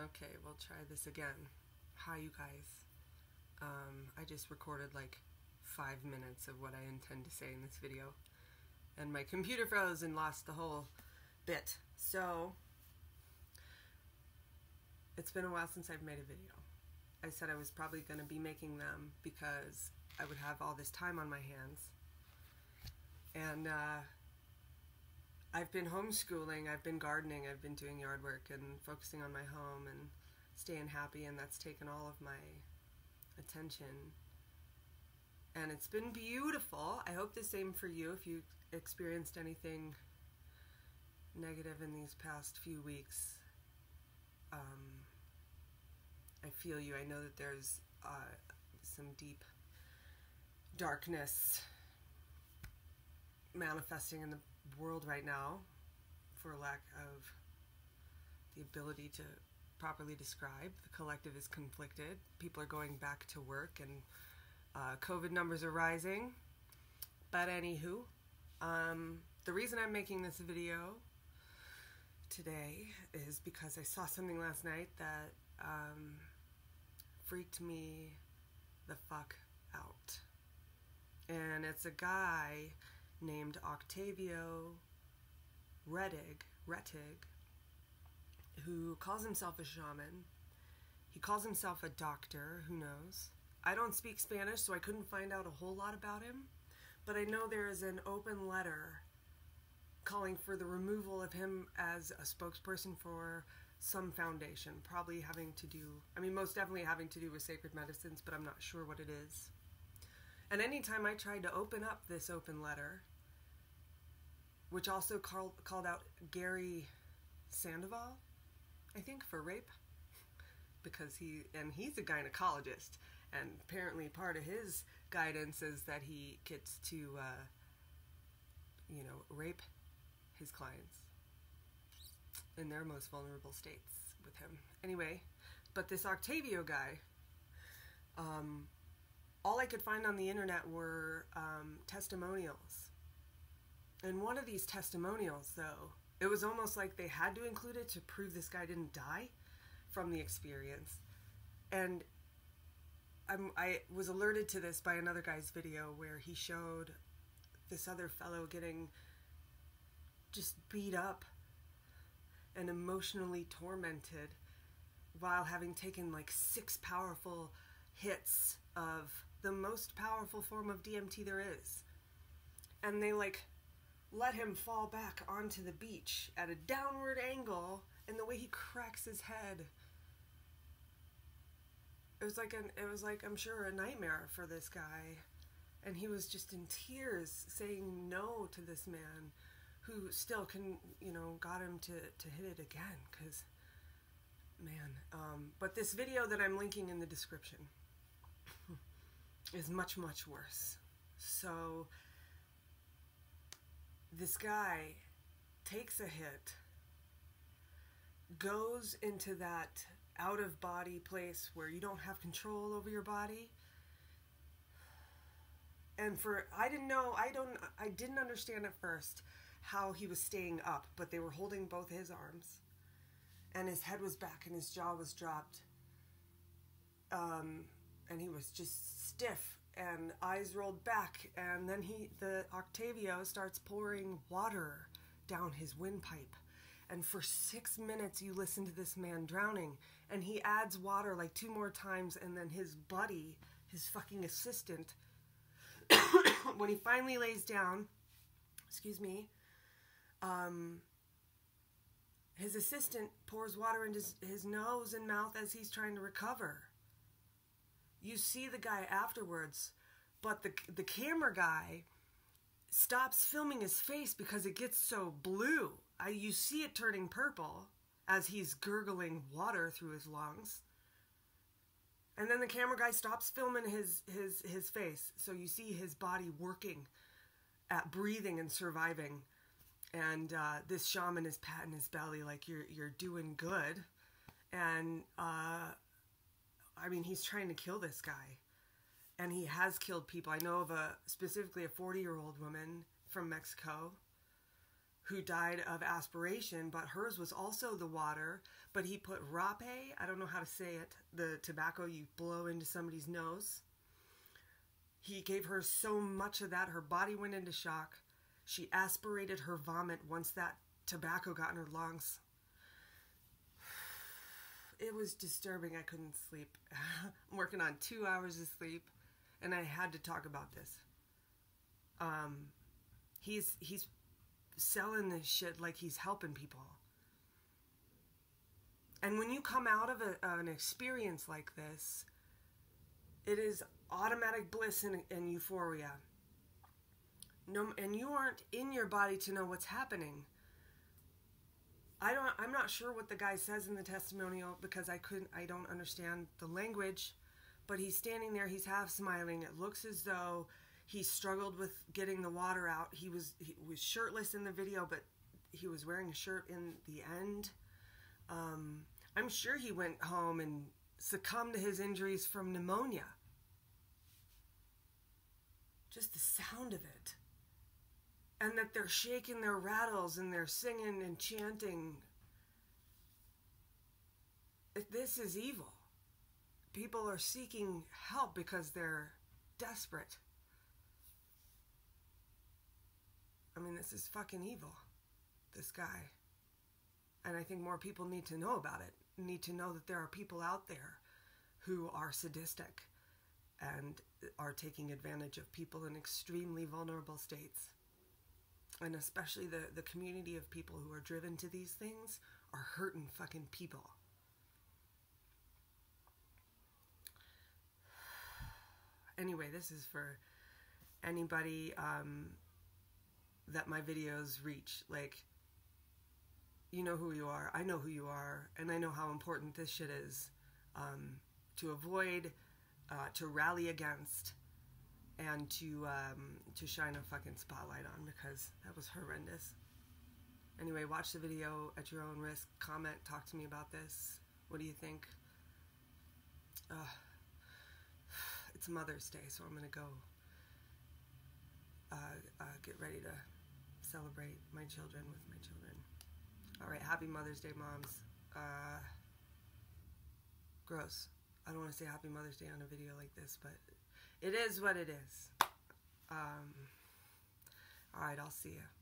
Okay, we'll try this again. Hi, you guys. Um, I just recorded like five minutes of what I intend to say in this video, and my computer froze and lost the whole bit. So, it's been a while since I've made a video. I said I was probably going to be making them because I would have all this time on my hands. And, uh, I've been homeschooling, I've been gardening, I've been doing yard work and focusing on my home and staying happy, and that's taken all of my attention. And it's been beautiful. I hope the same for you if you experienced anything negative in these past few weeks. Um, I feel you. I know that there's uh, some deep darkness manifesting in the world right now for lack of the ability to properly describe. The collective is conflicted. People are going back to work and uh, COVID numbers are rising. But anywho, um, the reason I'm making this video today is because I saw something last night that um, freaked me the fuck out. And it's a guy named Octavio Rettig, who calls himself a shaman. He calls himself a doctor, who knows. I don't speak Spanish, so I couldn't find out a whole lot about him, but I know there is an open letter calling for the removal of him as a spokesperson for some foundation, probably having to do, I mean, most definitely having to do with sacred medicines, but I'm not sure what it is. And anytime I tried to open up this open letter, which also called, called out Gary Sandoval, I think, for rape, because he, and he's a gynecologist, and apparently part of his guidance is that he gets to, uh, you know, rape his clients in their most vulnerable states with him. Anyway, but this Octavio guy, um, all I could find on the internet were um, testimonials in one of these testimonials, though, it was almost like they had to include it to prove this guy didn't die from the experience. And I'm, I was alerted to this by another guy's video where he showed this other fellow getting just beat up and emotionally tormented while having taken like six powerful hits of the most powerful form of DMT there is. And they like let him fall back onto the beach at a downward angle and the way he cracks his head. It was like an it was like I'm sure a nightmare for this guy. And he was just in tears saying no to this man who still can you know got him to to hit it again. Cuz man um, but this video that I'm linking in the description is much much worse. So this guy takes a hit, goes into that out of body place where you don't have control over your body. And for I didn't know, I don't I didn't understand at first how he was staying up, but they were holding both his arms and his head was back and his jaw was dropped. Um, and he was just stiff and eyes rolled back and then he the Octavio starts pouring water down his windpipe. And for 6 minutes you listen to this man drowning and he adds water like two more times and then his buddy his fucking assistant when he finally lays down excuse me um his assistant pours water into his nose and mouth as he's trying to recover you see the guy afterwards, but the the camera guy stops filming his face because it gets so blue. I, you see it turning purple as he's gurgling water through his lungs. And then the camera guy stops filming his his his face, so you see his body working at breathing and surviving. And uh, this shaman is patting his belly like you're you're doing good, and uh, I mean, he's trying to kill this guy. And he has killed people. I know of a specifically a 40 year old woman from Mexico who died of aspiration, but hers was also the water. But he put rapé, I don't know how to say it, the tobacco you blow into somebody's nose. He gave her so much of that, her body went into shock. She aspirated her vomit once that tobacco got in her lungs. It was disturbing. I couldn't sleep. I'm working on two hours of sleep, and I had to talk about this. Um, he's he's selling this shit like he's helping people. And when you come out of a, an experience like this, it is automatic bliss and, and euphoria. No, and you aren't in your body to know what's happening. I don't. I'm not sure what the guy says in the testimonial because I couldn't. I don't understand the language. But he's standing there. He's half smiling. It looks as though he struggled with getting the water out. He was he was shirtless in the video, but he was wearing a shirt in the end. Um, I'm sure he went home and succumbed to his injuries from pneumonia. Just the sound of it. And that they're shaking their rattles and they're singing and chanting. This is evil. People are seeking help because they're desperate. I mean, this is fucking evil. This guy. And I think more people need to know about it. Need to know that there are people out there who are sadistic and are taking advantage of people in extremely vulnerable states. And especially the, the community of people who are driven to these things are hurting fucking people. Anyway, this is for anybody um, that my videos reach. Like, you know who you are. I know who you are, and I know how important this shit is um, to avoid, uh, to rally against, and to um, to shine a fucking spotlight on because that was horrendous. Anyway, watch the video at your own risk. Comment, talk to me about this. What do you think? Uh, it's Mother's Day, so I'm gonna go uh, uh, get ready to celebrate my children with my children. All right, happy Mother's Day, moms. Uh, gross. I don't want to say happy Mother's Day on a video like this, but it is what it is. Um, all right, I'll see you.